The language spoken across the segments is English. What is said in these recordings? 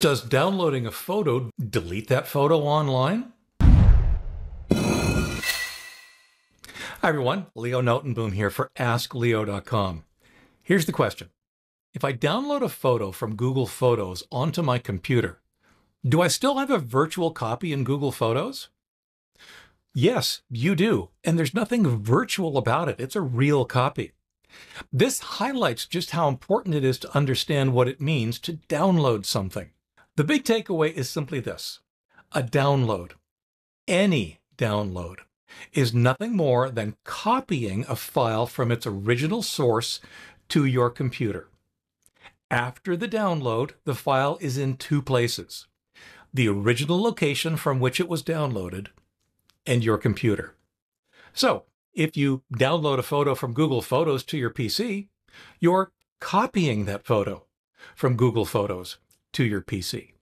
Does downloading a photo delete that photo online? Hi everyone, Leo Notenboom here for AskLeo.com. Here's the question. If I download a photo from Google Photos onto my computer, do I still have a virtual copy in Google Photos? Yes, you do. And there's nothing virtual about it. It's a real copy. This highlights just how important it is to understand what it means to download something. The big takeaway is simply this. A download, any download, is nothing more than copying a file from its original source to your computer. After the download, the file is in two places. The original location from which it was downloaded and your computer. So, if you download a photo from Google Photos to your PC, you're copying that photo from Google Photos to your PC.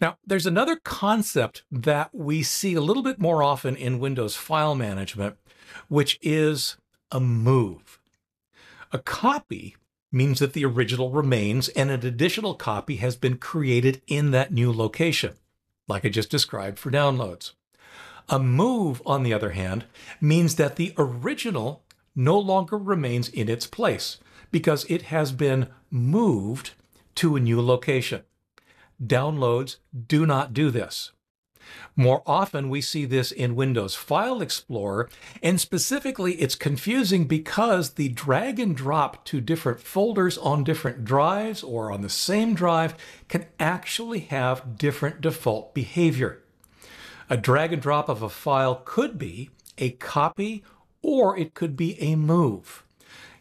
Now, there's another concept that we see a little bit more often in Windows file management, which is a move. A copy means that the original remains and an additional copy has been created in that new location, like I just described for downloads. A move, on the other hand, means that the original no longer remains in its place because it has been moved to a new location. Downloads do not do this. More often, we see this in Windows File Explorer, and specifically, it's confusing because the drag and drop to different folders on different drives or on the same drive can actually have different default behavior. A drag and drop of a file could be a copy or it could be a move.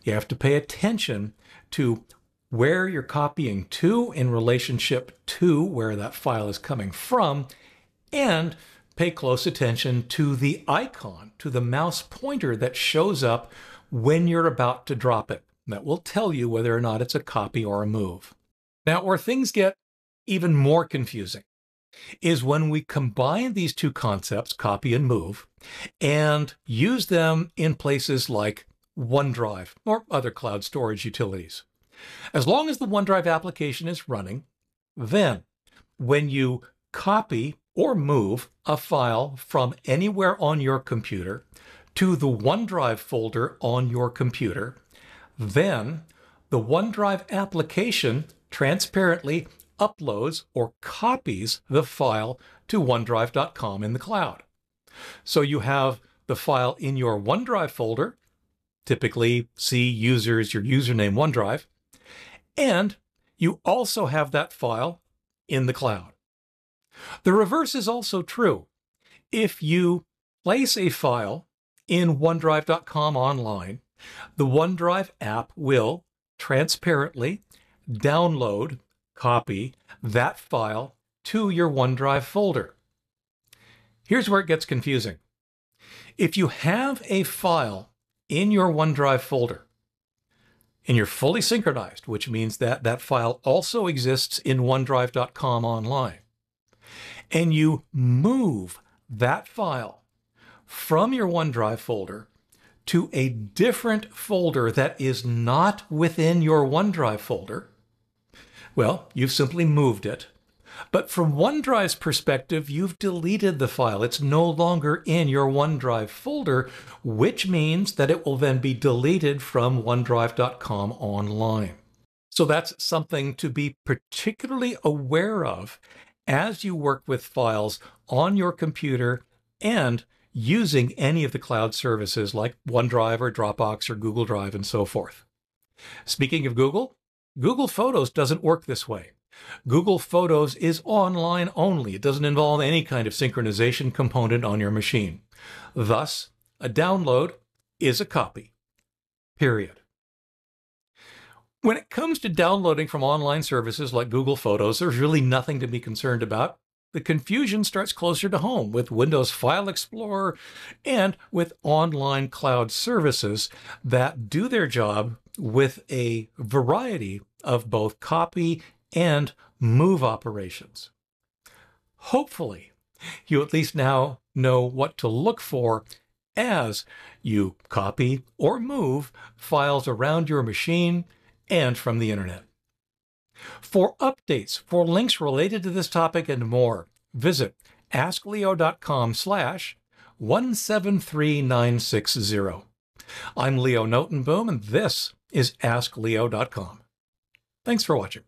You have to pay attention to where you're copying to in relationship to where that file is coming from, and pay close attention to the icon, to the mouse pointer that shows up when you're about to drop it. That will tell you whether or not it's a copy or a move. Now, where things get even more confusing is when we combine these two concepts, copy and move, and use them in places like OneDrive or other cloud storage utilities. As long as the OneDrive application is running, then when you copy or move a file from anywhere on your computer to the OneDrive folder on your computer, then the OneDrive application transparently uploads or copies the file to OneDrive.com in the cloud. So you have the file in your OneDrive folder, typically C users your username OneDrive, and you also have that file in the cloud. The reverse is also true. If you place a file in OneDrive.com online, the OneDrive app will transparently download, copy that file to your OneDrive folder. Here's where it gets confusing. If you have a file in your OneDrive folder and you're fully synchronized, which means that that file also exists in OneDrive.com online. And you move that file from your OneDrive folder to a different folder that is not within your OneDrive folder. Well, you've simply moved it but from OneDrive's perspective, you've deleted the file. It's no longer in your OneDrive folder, which means that it will then be deleted from OneDrive.com online. So that's something to be particularly aware of as you work with files on your computer and using any of the cloud services like OneDrive or Dropbox or Google Drive and so forth. Speaking of Google, Google Photos doesn't work this way. Google Photos is online only. It doesn't involve any kind of synchronization component on your machine. Thus, a download is a copy. Period. When it comes to downloading from online services like Google Photos, there's really nothing to be concerned about. The confusion starts closer to home with Windows File Explorer and with online cloud services that do their job with a variety of both copy and move operations. Hopefully, you at least now know what to look for as you copy or move files around your machine and from the internet. For updates, for links related to this topic and more, visit askleo.com slash 173960. I'm Leo Notenboom, and this is AskLeo.com. Thanks for watching.